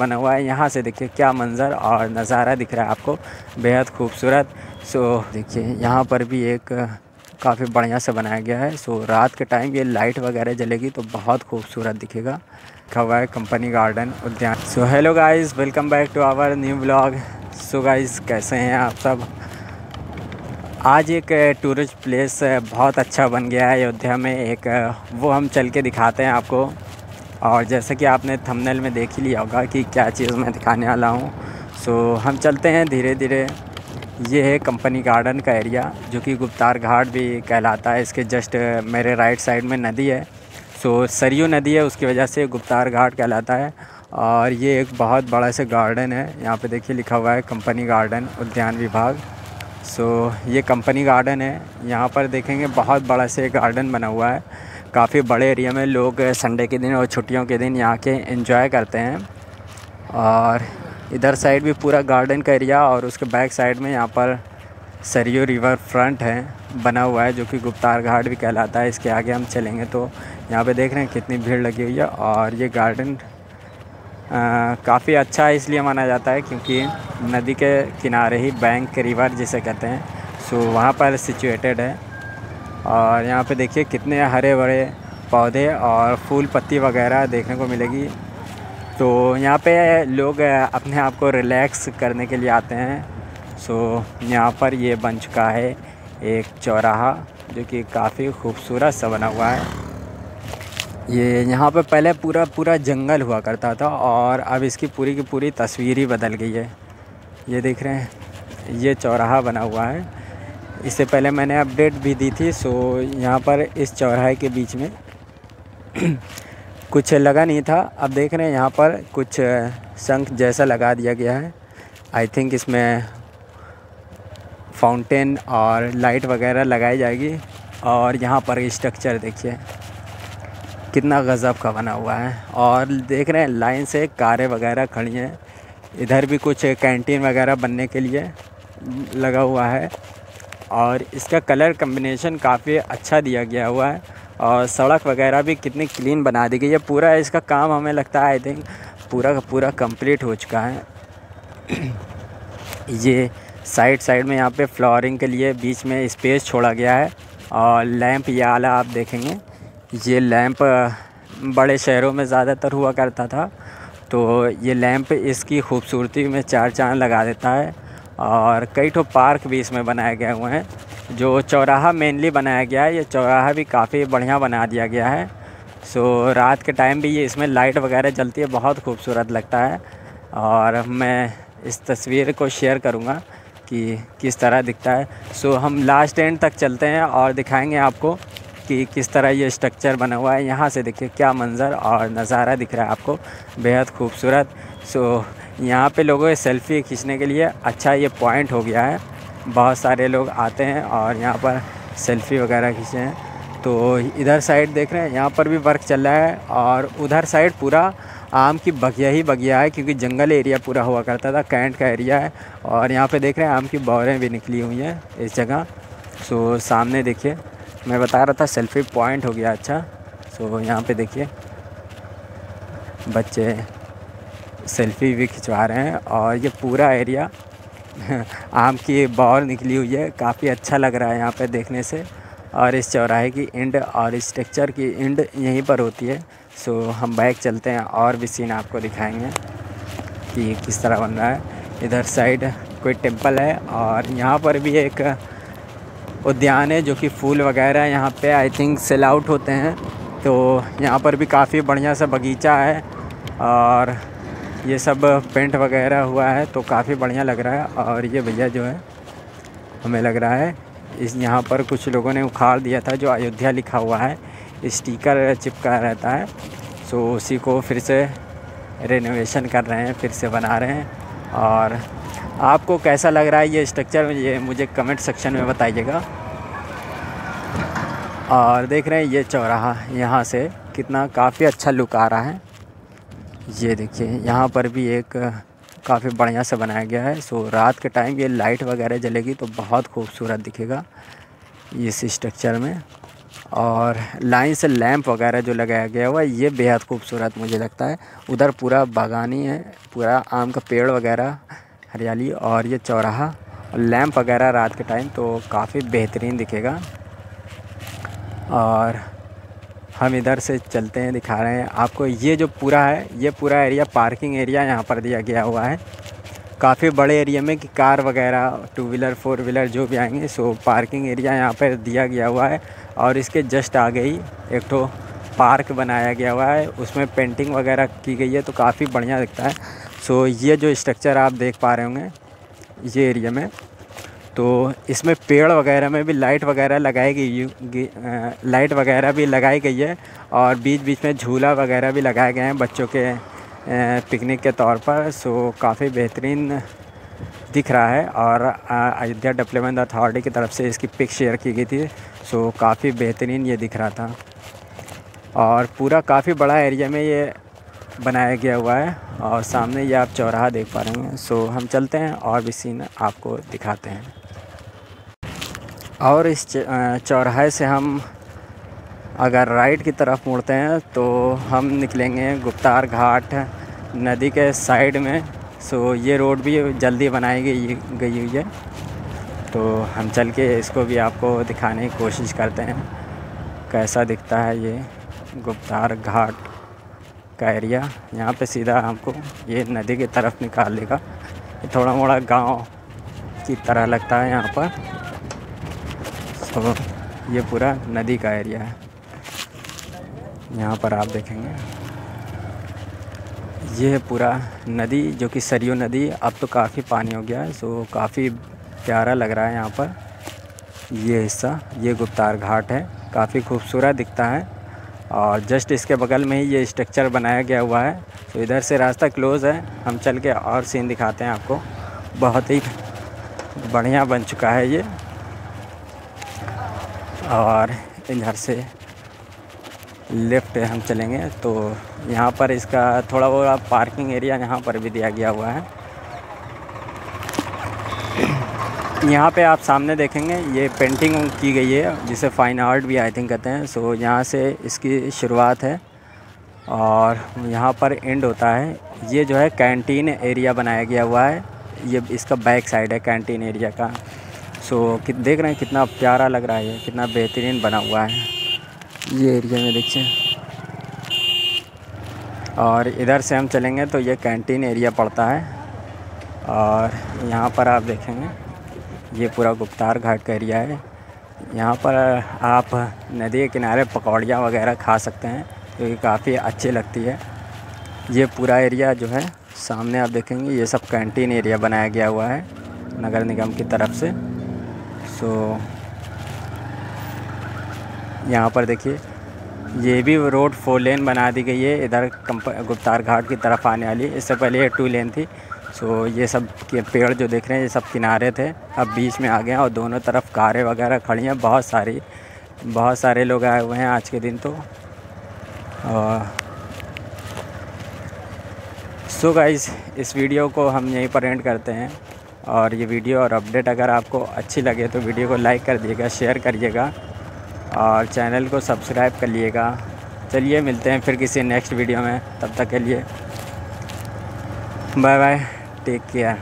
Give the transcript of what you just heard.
बना हुआ है। यहाँ से देखिए क्या मंज़र और नज़ारा दिख रहा है आपको। बेहद खूबसूरत। सो, देखिए, यहाँ पर भी एक काफ़ी बढ़िया से बनाया गया है। सो, रात के टाइम ये लाइट वगैरह जलेगी तो बहुत खूबसूरत दिखेगा। लिखा हुआ है, कंपनी गार्डन, उद्यान। So, hello guys, welcome back to our new blog. So, guys, कैसे हैं आप सब? आज एक टूरिस्ट प्लेस बहुत अच्छा बन गया है अयोध्या में। एक, वो हम चल के दिखाते हैं आपको। और जैसे कि आपने थंबनेल में देख ही लिया होगा कि क्या चीज़ मैं दिखाने वाला हूँ। सो हम चलते हैं धीरे धीरे ये है कंपनी गार्डन का एरिया जो कि गुप्तार घाट भी कहलाता है। इसके जस्ट मेरे राइट साइड में नदी है। सो सरयू नदी है, उसकी वजह से गुप्तार घाट कहलाता है। और ये एक बहुत बड़ा सा गार्डन है। यहाँ पे देखिए लिखा हुआ है कंपनी गार्डन उद्यान विभाग। सो ये कंपनी गार्डन है। यहाँ पर देखेंगे बहुत बड़ा से गार्डन बना हुआ है। काफ़ी बड़े एरिया में लोग संडे के दिन और छुट्टियों के दिन यहाँ के एंजॉय करते हैं। और इधर साइड भी पूरा गार्डन का एरिया और उसके बैक साइड में यहाँ पर सरयू रिवर फ्रंट है, बना हुआ है, जो कि गुप्तार घाट भी कहलाता है। इसके आगे हम चलेंगे तो यहाँ पे देख रहे हैं कितनी भीड़ लगी हुई है और ये गार्डन काफ़ी अच्छा इसलिए माना जाता है क्योंकि नदी के किनारे ही बैंक रिवर जिसे कहते हैं सो वहाँ पर सिचुएटेड है। और यहाँ पे देखिए कितने हरे भरे पौधे और फूल पत्ती वगैरह देखने को मिलेगी। तो यहाँ पे लोग अपने आप को रिलैक्स करने के लिए आते हैं। सो यहाँ पर ये बन चुका है एक चौराहा, जो कि काफ़ी खूबसूरत सा बना हुआ है। ये यहाँ पे पहले पूरा पूरा जंगल हुआ करता था और अब इसकी पूरी की पूरी तस्वीर ही बदल गई है। ये देख रहे हैं, ये चौराहा बना हुआ है। इससे पहले मैंने अपडेट भी दी थी, सो यहाँ पर इस चौराहे के बीच में कुछ लगा नहीं था। अब देख रहे हैं यहाँ पर कुछ शंख जैसा लगा दिया गया है। आई थिंक इसमें फाउंटेन और लाइट वगैरह लगाई जाएगी। और यहाँ पर स्ट्रक्चर देखिए, कितना गज़ब का बना हुआ है। और देख रहे हैं लाइन से कारें वगैरह खड़ी हैं। इधर भी कुछ कैंटीन वगैरह बनने के लिए लगा हुआ है। और इसका कलर कम्बिनेशन काफ़ी अच्छा दिया गया हुआ है और सड़क वगैरह भी कितनी क्लीन बना दी गई है। पूरा इसका काम हमें लगता है आई थिंक पूरा का पूरा कंप्लीट हो चुका है। ये साइड साइड में यहाँ पे फ्लोरिंग के लिए बीच में स्पेस छोड़ा गया है और लैंप ये आला आप देखेंगे, ये लैंप बड़े शहरों में ज़्यादातर हुआ करता था। तो ये लैंप इसकी खूबसूरती में चार चाँद लगा देता है। और कई ठो पार्क भी इसमें बनाए गए हुए हैं। जो चौराहा मेनली बनाया गया है, ये चौराहा भी काफ़ी बढ़िया बना दिया गया है। सो रात के टाइम भी ये इसमें लाइट वगैरह जलती है, बहुत खूबसूरत लगता है। और मैं इस तस्वीर को शेयर करूँगा कि किस तरह दिखता है। सो हम लास्ट एंड तक चलते हैं और दिखाएँगे आपको कि किस तरह ये स्ट्रक्चर बना हुआ है। यहाँ से देखिए क्या मंज़र और नज़ारा दिख रहा है आपको। बेहद खूबसूरत। सो यहाँ पे लोगों के सेल्फ़ी खींचने के लिए अच्छा ये पॉइंट हो गया है। बहुत सारे लोग आते हैं और यहाँ पर सेल्फ़ी वगैरह खींचे हैं। तो इधर साइड देख रहे हैं, यहाँ पर भी वर्क चल रहा है और उधर साइड पूरा आम की बगिया ही बगिया है क्योंकि जंगल एरिया पूरा हुआ करता था, कैंट का एरिया है और यहाँ पे देख रहे हैं आम की बौरें भी निकली हुई हैं इस जगह। सो सामने देखिए, मैं बता रहा था सेल्फी पॉइंट हो गया अच्छा। सो यहाँ पे देखिए, बच्चे सेल्फ़ी भी खिंचवा रहे हैं और ये पूरा एरिया आम की बॉल निकली हुई है। काफ़ी अच्छा लग रहा है यहाँ पे देखने से। और इस चौराहे की इंड और इस स्ट्रक्चर की इंड यहीं पर होती है। सो हम बाइक चलते हैं और भी सीन आपको दिखाएँगे कि किस तरह बन रहा है। इधर साइड कोई टेंपल है और यहाँ पर भी एक उद्यान है जो कि फूल वगैरह यहाँ पे आई थिंक सेल आउट होते हैं। तो यहाँ पर भी काफ़ी बढ़िया सा बगीचा है और ये सब पेंट वगैरह हुआ है तो काफ़ी बढ़िया लग रहा है और ये भैया जो है, हमें लग रहा है, इस यहाँ पर कुछ लोगों ने उखाड़ दिया था जो अयोध्या लिखा हुआ है, स्टिकर चिपका रहता है सो उसी को फिर से रेनोवेशन कर रहे हैं, फिर से बना रहे हैं। और आपको कैसा लग रहा है ये स्ट्रक्चर ये मुझे कमेंट सेक्शन में बताइएगा। और देख रहे हैं ये चौराहा यहाँ से कितना काफ़ी अच्छा लुक आ रहा है। ये देखिए, यहाँ पर भी एक काफ़ी बढ़िया से बनाया गया है। सो, रात के टाइम ये लाइट वगैरह जलेगी तो बहुत खूबसूरत दिखेगा इस स्ट्रक्चर में। और लाइन से लैंप वगैरह जो लगाया गया हुआ है, ये बेहद खूबसूरत मुझे लगता है। उधर पूरा बागानी है, पूरा आम का पेड़ वगैरह, हरियाली और ये चौराहा। और लैंप वगैरह रात के टाइम तो काफ़ी बेहतरीन दिखेगा। और हम इधर से चलते हैं, दिखा रहे हैं। आपको ये जो पूरा है, ये पूरा एरिया पार्किंग एरिया यहाँ पर दिया गया हुआ है। काफ़ी बड़े एरिया में कि कार वगैरह टू व्हीलर फोर व्हीलर जो भी आएँगे सो पार्किंग एरिया यहाँ पर दिया गया हुआ है। और इसके जस्ट आगे ही एक तो पार्क बनाया गया हुआ है। उसमें पेंटिंग वगैरह की गई है तो काफ़ी बढ़िया दिखता है। सो ये जो स्ट्रक्चर आप देख पा रहे होंगे, ये एरिया में तो इसमें पेड़ वगैरह में भी लाइट वगैरह लगाई गई लाइट वगैरह भी लगाई गई है और बीच बीच में झूला वगैरह भी लगाए गए हैं बच्चों के पिकनिक के तौर पर। सो काफ़ी बेहतरीन दिख रहा है और अयोध्या डेवलपमेंट अथॉरिटी की तरफ़ से इसकी पिक शेयर की गई थी। सो काफ़ी बेहतरीन ये दिख रहा था और पूरा काफ़ी बड़ा एरिया में ये बनाया गया हुआ है और सामने ये आप चौराहा देख पा रहे हैं। सो हम चलते हैं और भी सीन आपको दिखाते हैं। और इस चौराहे से हम अगर राइट की तरफ़ मुड़ते हैं तो हम निकलेंगे गुप्तार घाट नदी के साइड में। सो, ये रोड भी जल्दी बनाई गई गई हुई है। तो हम चल के इसको भी आपको दिखाने की कोशिश करते हैं, कैसा दिखता है ये गुप्तार घाट का एरिया। यहाँ पे सीधा हमको ये नदी की तरफ़ निकाल लेगा थोड़ा मोड़ा गाँव की तरह लगता है यहाँ पर। तो ये पूरा नदी का एरिया है। यहाँ पर आप देखेंगे। ये पूरा नदी, जो कि सरयू नदी, अब तो काफ़ी पानी हो गया है सो काफ़ी प्यारा लग रहा है यहाँ पर। ये हिस्सा, ये गुप्तार घाट है, काफ़ी खूबसूरत दिखता है। और जस्ट इसके बगल में ही ये स्ट्रक्चर बनाया गया हुआ है तो इधर से रास्ता क्लोज़ है। हम चल के और सीन दिखाते हैं आपको। बहुत ही बढ़िया बन चुका है ये। और इधर से लेफ़्ट हम चलेंगे। तो यहाँ पर इसका थोड़ा बहुत पार्किंग एरिया यहाँ पर भी दिया गया हुआ है। यहाँ पे आप सामने देखेंगे, ये पेंटिंग की गई है, जिसे फ़ाइन आर्ट भी आई थिंक कहते हैं। सो यहाँ से इसकी शुरुआत है और यहाँ पर एंड होता है। ये जो है कैंटीन एरिया बनाया गया हुआ है। ये इसका बैक साइड है कैंटीन एरिया का। सो देख रहे हैं कितना प्यारा लग रहा है कितना बेहतरीन बना हुआ है। ये एरिया में देखिए। और इधर से हम चलेंगे तो ये कैंटीन एरिया पड़ता है। और यहाँ पर आप देखेंगे, ये पूरा गुप्तार घाट का एरिया है। यहाँ पर आप नदी के किनारे पकौड़ियाँ वगैरह खा सकते हैं तो काफ़ी अच्छी लगती है। ये पूरा एरिया जो है, सामने आप देखेंगे, ये सब कैंटीन एरिया बनाया गया हुआ है, नगर निगम की तरफ़ से। सो, यहाँ पर देखिए, ये भी रोड फोर लेन बना दी गई है। इधर गुप्तार घाट की तरफ़ आने वाली इससे पहले ये टू लेन थी। सो, ये सब के पेड़ जो देख रहे हैं, ये सब किनारे थे। अब बीच में आ गए हैं और दोनों तरफ़ कारें वगैरह खड़ी हैं। बहुत सारी, बहुत सारे लोग आए हुए हैं आज के दिन तो। और सो गाइस इस वीडियो को हम यहीं पर एंड करते हैं। और ये वीडियो और अपडेट अगर आपको अच्छी लगे तो वीडियो को लाइक कर दिएगा, शेयर करिएगा और चैनल को सब्सक्राइब कर लिएगा। चलिए मिलते हैं फिर किसी नेक्स्ट वीडियो में। तब तक के लिए बाय बाय टेक केयर